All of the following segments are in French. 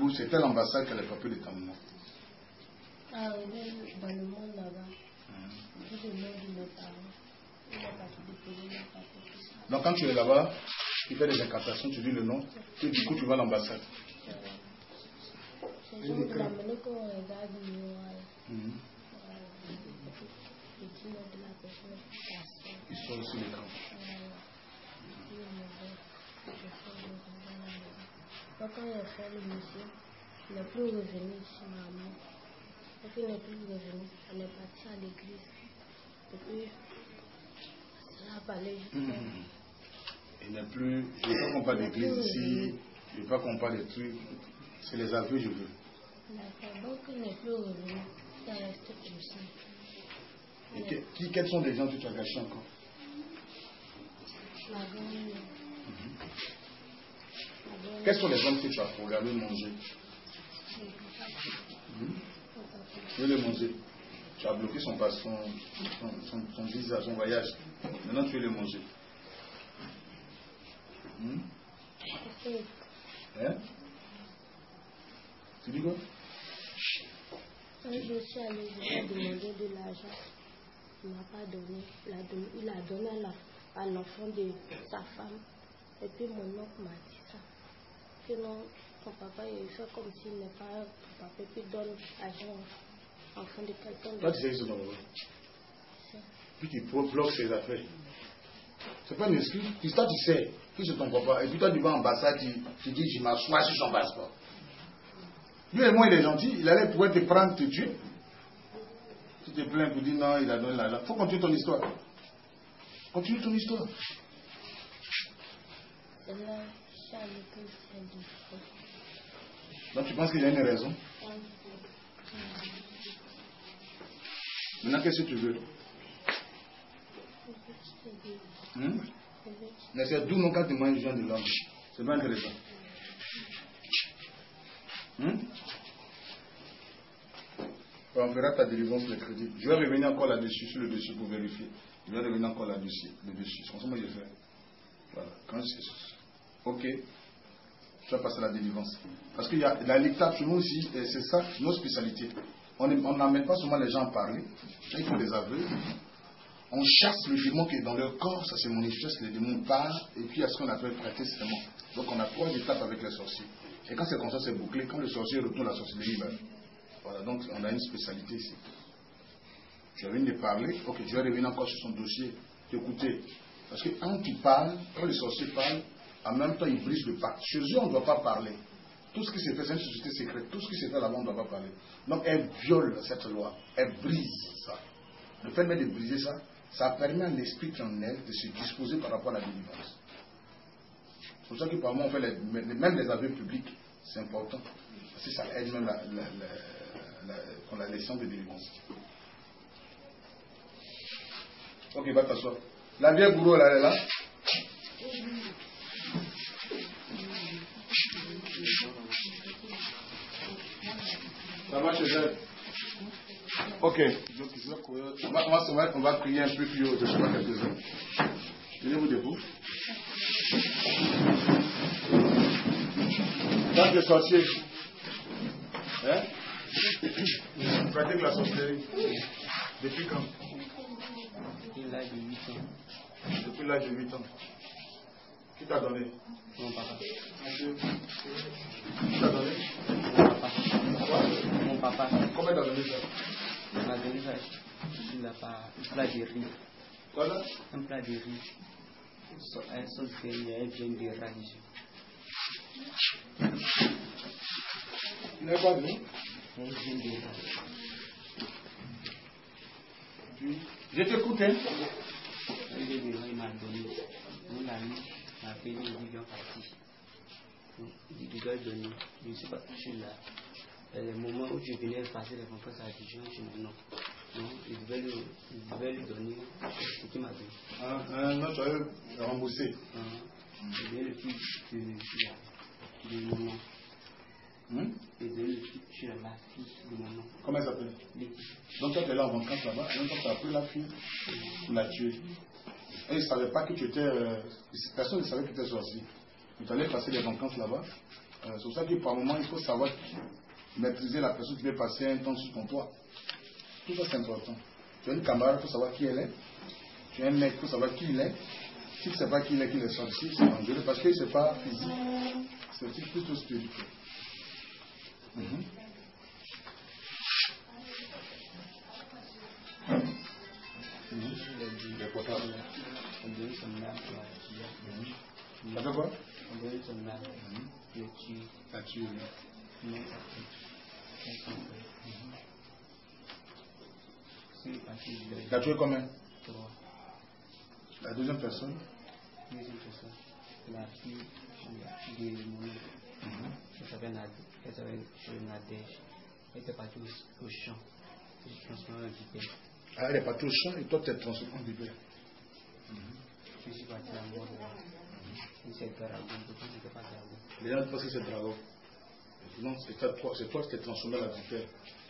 Ou c'était l'ambassade qui n'avait pas pu déterminer. Ah, dans le monde là-bas, le. Donc quand tu es là-bas, tu fais des incantations, tu dis le nom, et du coup tu vas à l'ambassade. Le. Le. Ils sont quand il a fait le monsieur, il n'est plus revenu chez maman. Quand il n'est plus revenu, on est parti à l'église. Et puis, ça a parlé. Mhm. Il n'est plus. Je ne veux pas qu'on parle d'église ici, je ne veux pas qu'on parle de trucs. C'est les aveux, je veux. D'accord, donc il n'est plus revenu. Il est resté comme ça. Et que- qui, quels sont les gens que tu as gâchés encore? Ma grand-mère. Grand-mère. Quels sont les hommes que tu as programmé manger. Tu veux les manger. Tu as bloqué son, son, son, visa, son voyage. Maintenant, tu veux les manger. Hmm? Hein? Tu dis quoi? Quand je suis je ai demandé de l'argent, il m'a pas donné. Il a donné, à l'enfant de sa femme. Et puis mon oncle m'a dit ça. Sinon, son papa, il fait comme s'il n'est pas ton papa, et puis donne l'argent à l'enfant de quelqu'un Toi, d'autre. tu sais que c'est ton papa. Puis tu bloques ses affaires. C'est pas une excuse. Puis toi, tu sais que c'est ton papa. Et puis toi, tu vas à l'ambassade, tu, tu dis, je m'assois sur son passeport. Lui et moi, il est gentil. Il allait pouvoir te prendre, te tuer. Tu te plains pour dire non, il a donné l'argent. Il faut continuer ton histoire. Continue ton histoire. Donc tu penses qu'il y a une raison Maintenant, qu'est-ce que tu veux Hmm? Mais c'est d'où non quand tu manges de l'homme. C'est pas intéressant. Hmm? On fera ta délivrance le crédit. Je vais revenir encore là-dessus, sur le dessus pour vérifier. Je vais revenir encore là-dessus. Le dessus. Comme ça que je. Voilà. Quand c'est- Ok. Tu vas passer à la délivrance. Parce qu'il y a la lecture chez nous aussi, c'est ça nos spécialités. On n'amène pas seulement les gens à parler, il faut des aveux. On chasse le démon qui est dans leur corps, ça c'est mon efficace, les démons partent, et puis a ce qu'on appelle prêter serment. Donc on a trois étapes avec les sorciers. Et quand c'est comme ça, c'est bouclé. Quand le sorcier retourne, la sorcellerie meurt. Voilà, donc on a une spécialité ici. Tu as venu de parler, ok, je vais revenir encore sur son dossier, t'écouter. Parce que quand tu parles, quand le sorcier parle, en même temps il brise le pacte. Chez eux, on ne doit pas parler. Tout ce qui s'est fait, c'est une société secrète. Tout ce qui s'est fait là-bas, on ne doit pas parler. Donc elle viole cette loi. Elle brise ça. Le fait même de briser ça, ça permet à l'esprit elle de se disposer par rapport à la délivrance. C'est pour ça que par moment, on fait les- même les aveux publics, c'est important. Parce que ça aide même la, la, la, pour la leçon de délivrance. Ok, va t'asseoir. La vieille bourreau, elle est là. Ça va chez elle Ok. Donc. On va, on, va, on, va, prier un peu plus haut, je pas quelques-uns. Tenez-vous debout. Dans le sorcier. Hein? Tu pratiques la sorcellerie. Depuis quand? Depuis l'âge de 8 ans. Depuis l'âge de 8 ans. Qui t'a donné Mon papa. Qui t'a donné Mon papa. Mon papa. Combien t'as donné ça Il m'a donné ça. Il n'a pas un plat de riz. Quoi là Un plat de riz. Un sauce de riz un viande de rang dessus. Tu n'as pas dit Un viande de rang. Je t'écoute, hein il m'a donné. Mon ami Donc, Il dit, tu dois donner. Je ne sais pas touché là. Et le moment où je venais passer les vacances à Dijon, je me dis non. Non, il devait lui, il devait lui donner ce qu'il m'a donné. Ah, ah, Non, tu as remboursé. Hein, devait le fils de. Hum? Fils, je suis la fille de mon nom. Comment elle s'appelle. Donc toi, tu es là en vacances là-bas, et temps, tu as pris la fille pour la tuer. Et ils ne savaient pas que tu étais. euh, personne ne savait que tu étais sorcier. Tu allais passer les vacances là-bas, Euh, c'est pour ça que par moment, il faut savoir maîtriser la personne qui veut passer un temps sur ton toit. Tout ça, c'est important. Tu as une camarade, il faut savoir qui elle est. Tu as un mec, il faut savoir qui il est. Si tu ne sais pas qui il est, qu'il est sorti, c'est dangereux parce que ce n'est pas physique, c'est plutôt spirituel. Âme pour la tué combien deuxième personne? Deuxième personne, la fille de mon oncle. Mhm. Elle était partie au, champ. Je suis transformé en vipère. Ah, elle est partie au champ et toi, tu es transformé en bébé. Je suis parti à mort c'est dragon. Pourquoi c'était pas dragon Les gens pensent que c'est dragon. Non, c'est toi, c'est toi qui t'es transformé en la vipère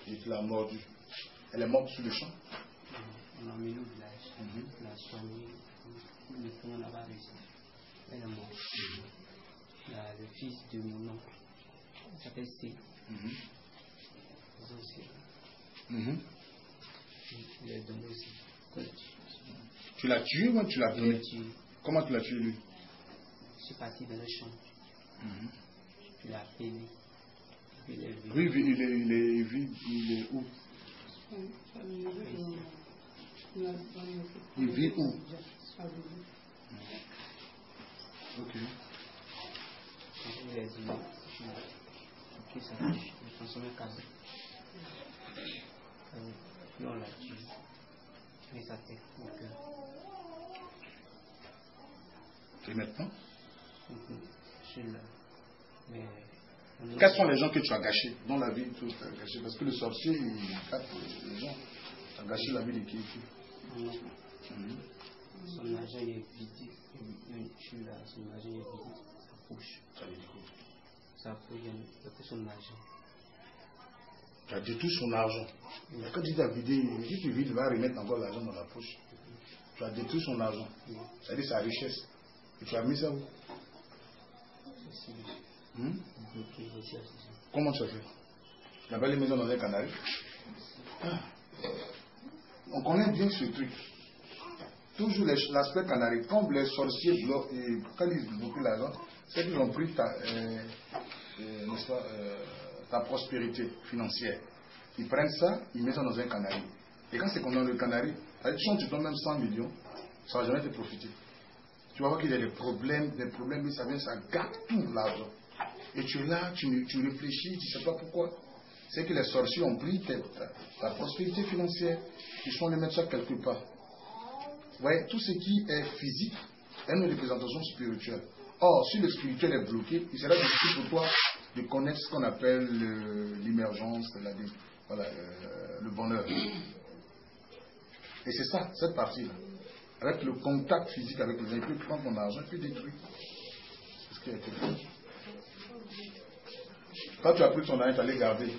et tu l'as mordu. Elle est morte sur le champ. On l'a emmené au village. On l'a n'a pas réussi. Elle est morte. Le fils de mon oncle. Il s'appelle C. Ils ont aussi- Mhm. Il est donné aussi. Tu l'as tué ou tu l'as donné tué. Comment tu l'as tué lui Je suis parti dans le champ. Je l'ai appelé. Puis il est venu. Lui, il est, il est, il est, il est où Il vit où Ok. Puis on l'a tué. Tête au cœur. Et maintenant Donc, Je suis là. Mais. on est- Quels sont les gens que tu as gâchés dans la vie tu as gâché? Parce que le sorcier, il capte les gens. Tu as gâché la vie de qui oncle, Mhm. Son argent est vidé. Il- Je suis là. Son argent est vidé. Poche. Ça veut dire quoi a son argent. Tu as détruit son argent. Mais Quand tu as vidé, si tu vides, il va remettre encore l'argent dans la poche. Tu as détruit son argent. C'est-à-dire sa richesse. Et tu as mis ça où? Hmm? Comment tu as fait? Tu n'as pas les maisons dans un canari Ah. On connaît bien ce truc. Toujours les- l'aspect canari. Quand les sorciers bloquent, et quand ils bloquent l'argent, c'est qu'ils ont pris ta, euh, euh, euh, ta prospérité financière. Ils prennent ça, ils mettent ça dans un canari. Et quand c'est qu'on a le canari, avec si on te donne même 100 millions, ça ne va jamais te profiter. Tu vas voir qu'il y a des problèmes, des problèmes, mais ça vient, ça gâte tout l'argent. Et tu es là, tu, tu réfléchis, tu ne sais pas pourquoi. C'est que les sorciers ont pris ta prospérité financière, ils sont les mettre ça quelque part. Vous voyez, tout ce qui est physique est une représentation spirituelle. Or, si le spirituel est bloqué, il sera difficile pour toi de connaître ce qu'on appelle le- l'émergence, voilà, euh, le bonheur. Et c'est ça, cette partie-là. Avec le contact physique avec les gens, il peut prendre ton argent et puis détruire. C'est ce qui a été. Quand tu as pris ton argent, tu allais garder.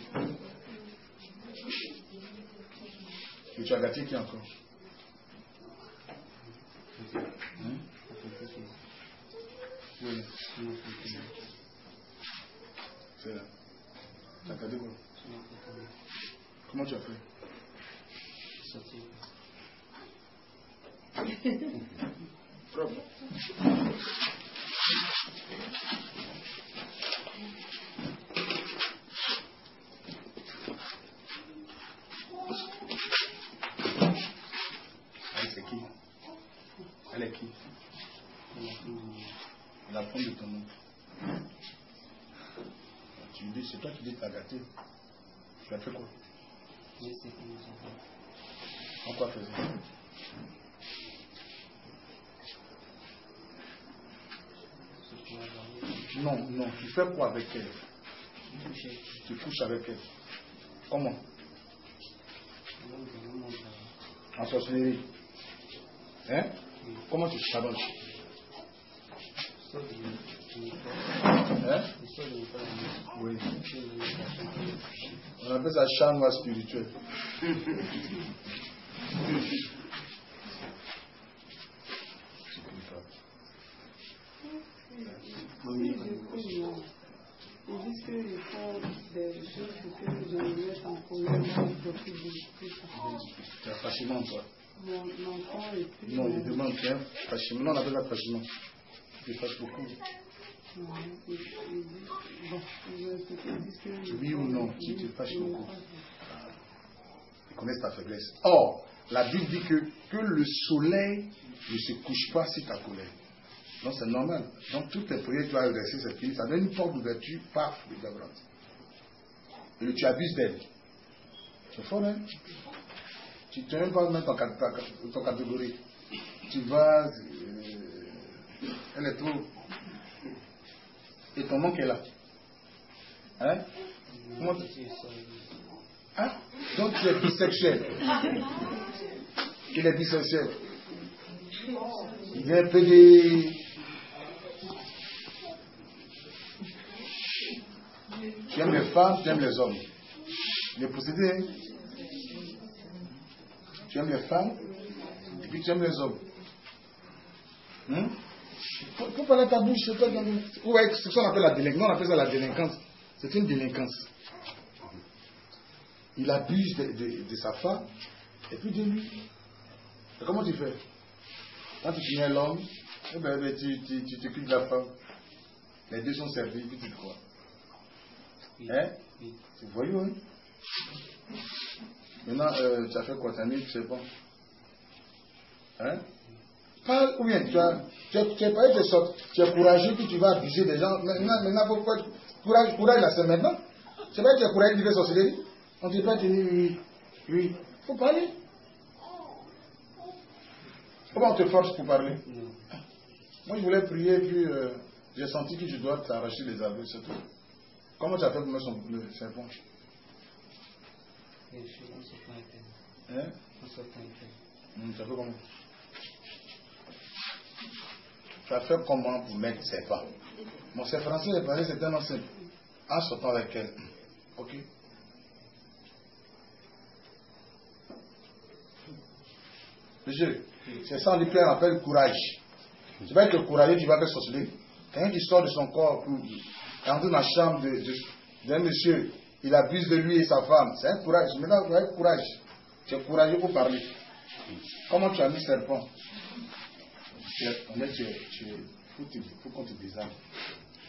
Et tu as gâté qui encore? Hein? Oui, c'est là. Tu as gardé quoi Comment tu as fait Propre. Elle, c'est qui Elle est qui De ton oncle. Tu dis, c'est toi qui dis que tu as gâté. Tu as fait quoi En quoi faisais Non, non, tu fais quoi avec elle? Tu couches avec elle. Comment? En sorcellerie. Hein? Comment tu pardonnes Hein Oui. On appelle ça charme spirituel. Ils disent qu'il faut des choses que je me mette en commun tout ça. Tu as facilement, toi. Mon enfant. Non, il demande tiens, facilement. Non, on appelle ça facilement. Tu fasses beaucoup. Oui ou non, tu te fâches beaucoup. Ils connaissent ta faiblesse. Or, la Bible dit que, que le soleil ne se couche pas sur ta colère. Donc c'est normal. Donc toutes les prières tu as adressées, c'est fini. Ça donne une porte d'ouverture, paf, Gabriel. Et tu abuses d'elle. C'est fort, hein? Tu ne même pas mettre ton catégorie. Tu vas. Elle est trop. Et ton manque est là. Hein? Hein? Donc tu es bisexuel. Il est bisexuel. Il vient un peu. Tu aimes les femmes, tu aimes les hommes. Il est possédé. hein? Tu aimes les femmes, et puis tu aimes les hommes. Hein? Faut, faut parler ta bouche, c'est le- Ouais, c'est ce qu'on appelle la délinquance. On appelle ça la délinquance. C'est une délinquance. Il abuse de, de- de sa femme et puis de lui. Et comment tu fais? Quand tu finis l'homme, eh ben, ben, tu tu- tu t'occupes de la femme. Les deux sont servis, puis tu te crois. Oui. Hein? Oui. Tu voyou, hein? Maintenant, euh, tu as fait quoi? T'as mis, tu sais pas. Hein? Parle, ou bien tu as, tu as, tu es courageux, puis tu vas abuser des gens. Maintenant, maintenant pourquoi Courage, courage, là, c'est maintenant. C'est pas que tu es courageux, tu fais sorcellerie. On ne dit pas tenir, oui, oui. faut parler. Comment on te force pour parler? Non. Moi, je voulais prier, puis euh, j'ai senti que je dois t'arracher les aveux, c'est tout. Comment tu as fait pour mettre son, le serpent. Hein? Tu fait comment? Tu as fait comment pour mettre le serpent Bon, c'est français, le français, c'est tellement simple. En sortant avec elle. Ok Monsieur, c'est ça, on appelle courage. Tu vas être courageux, tu vas faire sorceler. Quelqu'un qui sort de son corps pour entrer dans la chambre de- de- d'un monsieur, il abuse de lui et sa femme. C'est un courage. Maintenant, tu as courage. Tu es courageux pour parler. Comment tu as mis serpent? Tu est, tu es, tu es- faut, qu'on te désarme.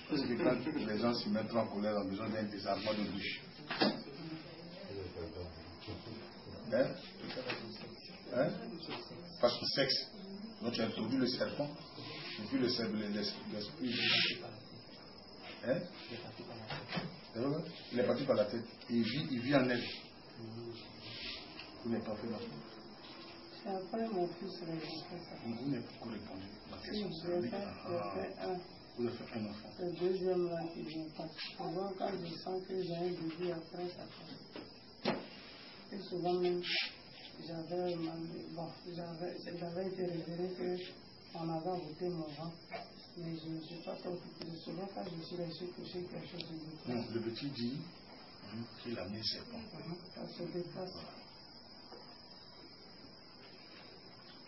Parce que quand les gens se mettent en colère, ils ont besoin d'un désarmement de bouche. Hein? Hein? Parce que sexe. Donc tu as introduit le serpent. Puis le serpent, l'esprit. Hein? Il est parti par la tête. Il vit, il vit en elle. Vous n'êtes pas fait l'enfant. C'est après mon fils a fait ça. Vous n'avez pas répondu Si, question. fait un. Vous avez fait un enfant. C'est le deuxième là qui vient. Que souvent, quand je sens que j'ai un bébé, après, ça passe. Et souvent même, j'avais bon, j'avais j'avais été révélé qu'on avait voté mon vent. Mais je ne suis pas trop occupée. Souvent, quand je suis resté couché, quelque chose se Non, le petit dit hein, qu'il a mis un serpent. Mhm, Ça se déplace.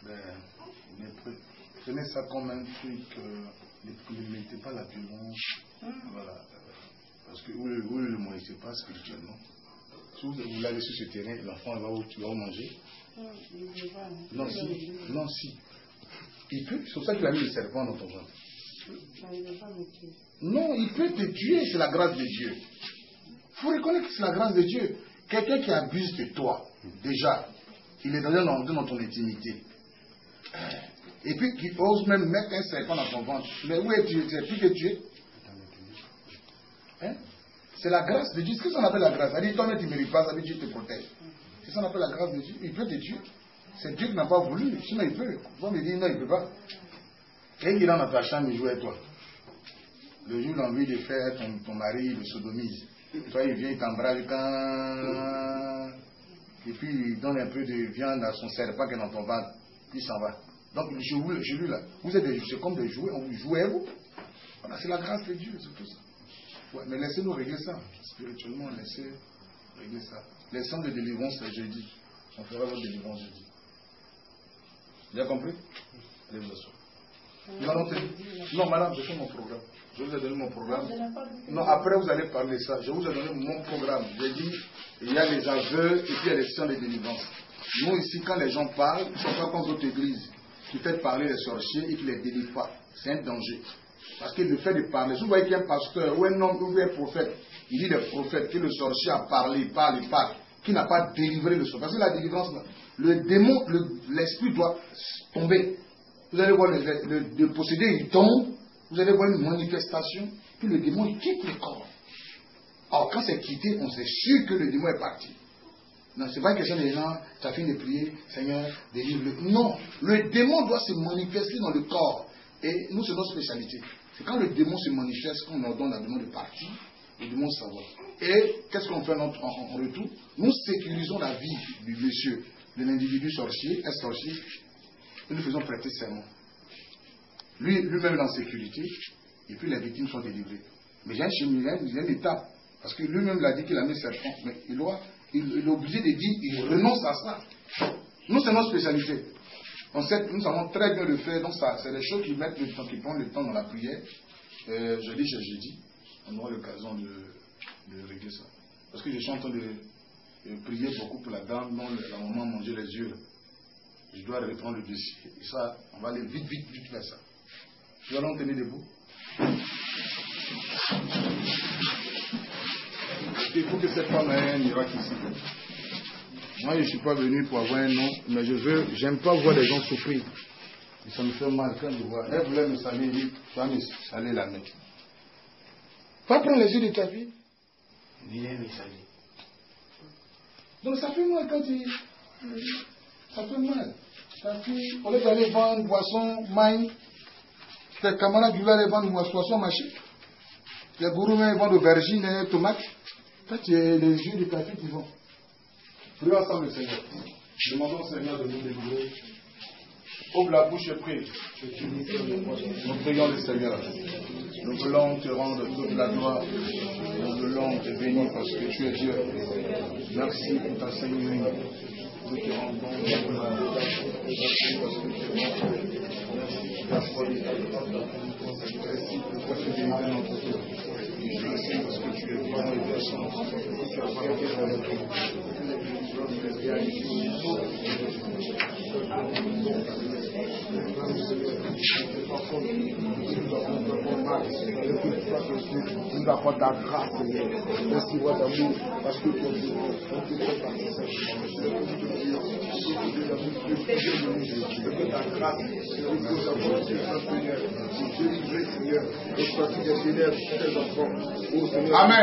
Ben, ne pre- prenez ça comme un truc, euh, ne, mettez pas la violence. Voilà. euh, Parce que vous ne le mangez pas spirituellement. Si vous, vous l'avez sur ce terrain, l'enfant va où tu vas manger? Il veut pas, hein. Non, Il si. Non, si. Il peut, c'est pour ça qu'il a mis le serpent dans ton ventre. Tuer. Non, il peut te tuer, c'est la grâce de Dieu. Il faut reconnaître que c'est la grâce de Dieu. Quelqu'un qui abuse de toi, déjà, il est déjà dans, dans ton intimité. Et puis qui ose même mettre un serpent dans ton ventre. Mais où es-tu? Tu es plus que tu es. Hein? C'est la grâce de Dieu. C'est ce qu'on appelle la grâce. Ça dit, toi tu ne mérites pas, ça veut dire Dieu te protège. C'est ça qu'on appelle la grâce de Dieu. Il peut te tuer. C'est Dieu qui n'a pas voulu. Sinon, il peut. Vous me dire, non, il ne peut pas. Quelqu'un qui rentre dans ta chambre, il joue avec toi. Le jour où il a envie de faire ton, ton mari, il le sodomise. Toi, il vient, il t'embrasse, quand... et puis il donne un peu de viande à son serpent qui est dans ton ventre, il s'en va. Donc, je joue, je joue là. Vous êtes des, c'est comme des jouets, on vous jouez vous. Voilà, c'est la grâce de Dieu, c'est tout ça. Ouais, mais laissez-nous régler ça. Spirituellement, laissez régler ça. Les centres de délivrance, c'est jeudi. On fera votre délivrance jeudi. Vous avez compris? Allez vous asseoir. Nous allons te- Non, madame, je fais mon programme. Je vous ai donné mon programme. Non, après vous allez parler de ça. Je vous ai donné mon programme. J'ai dit, il y a les aveux et puis il y a les sessions de délivrance. Nous, ici, quand les gens parlent, ils ne sont pas comme d'autres églises qui fait parler les sorciers et qui les délivrent pas. C'est un danger. Parce que le fait de parler, si vous voyez qu'un pasteur ou un homme ou un prophète, il dit des prophètes que le sorcier a parlé, parle, parle, qui n'a pas délivré le sorcier. Parce que la délivrance, le démon, le- l'esprit doit tomber. Vous allez voir le, le, possédé, il tombe, vous allez voir une manifestation, puis le démon, il quitte le corps. Alors, quand c'est quitté, on s'est sûr que le démon est parti. Non, c'est pas une question des gens, as fini de prier, Seigneur, délivre-le. Non, le démon doit se manifester dans le corps. Et nous, c'est notre spécialité. C'est quand le démon se manifeste qu'on ordonne à démon de partir, le démon s'en va. Et qu'est-ce qu'on fait en, retour? Nous sécurisons la vie du monsieur, de l'individu sorcier, un sorcier, et nous faisons prêter serment. Lui, lui-même est en sécurité, et puis les victimes sont délivrées. Mais il y a un cheminement, il y une étape. Parce que lui-même l'a dit qu'il a mis serpent, mais il, doit, il, est obligé de dire, il renonce à ça. Nous, c'est notre spécialité. On nous savons très bien le faire, donc ça, c'est des choses qui mettent le temps, qui prennent le temps dans la prière. Euh, je dis, je, dis, on aura l'occasion de, régler ça. Parce que je suis en train de, prier beaucoup pour la dame dont la maman mangé les yeux. Je dois reprendre le dossier. Et ça, on va aller vite, vite, vite faire ça. Nous allons tenir debout. Il faut que cette femme ait un miracle ici. Moi, je ne suis pas venu pour avoir un nom, mais je veux, j'aime pas voir les gens souffrir. Et ça me fait mal quand je vois. Elle voulait me saluer, elle dit, tu vas me saluer la main. Va prendre les yeux de ta fille. Viens me saluer. Donc ça fait mal quand tu. Ça fait mal. Ta fille, au lieu d'aller vendre boisson, maïs, tes camarades du aller vendre boisson, machin. Les gourous ils vendent aubergines et tomates. Toi, tu es yeux de ta fille qui vont. Prions ensemble le Seigneur. Demandons au Seigneur de nous délivrer. Ouvre la bouche et prie. Nous prions le Seigneur. Nous voulons te rendre toute la gloire. Nous voulons te bénir parce que tu es Dieu. Merci pour ta Seigneur. Nous te rendons la gloire. Merci parce que tu es. Merci pour ta fidélité dans notre cœur. Merci parce que tu es bon et puissant. Tu as marqué dans notre vie. Tu.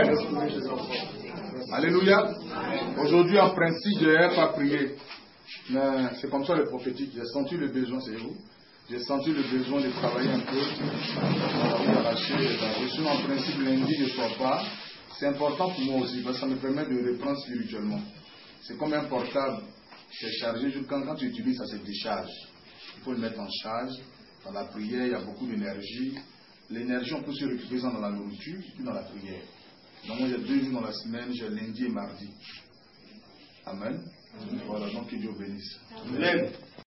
Merci. Alléluia. Aujourd'hui, en principe, je n'ai pas prié. C'est comme ça le prophétique. J'ai senti le besoin, c'est vous. J'ai senti le besoin de travailler un peu. Je suis en principe lundi, je ne sois pas. C'est important pour moi aussi parce que ça me permet de reprendre spirituellement. C'est comme un portable. C'est chargé. Quand, tu utilises, ça se décharge. Il faut le mettre en charge. Dans la prière, il y a beaucoup d'énergie. L'énergie, on peut se récupérer dans la nourriture puis dans la prière. Donc moi, j'ai deux jours dans la semaine, j'ai lundi et mardi. Amen. Voilà, donc que Dieu bénisse. Amen.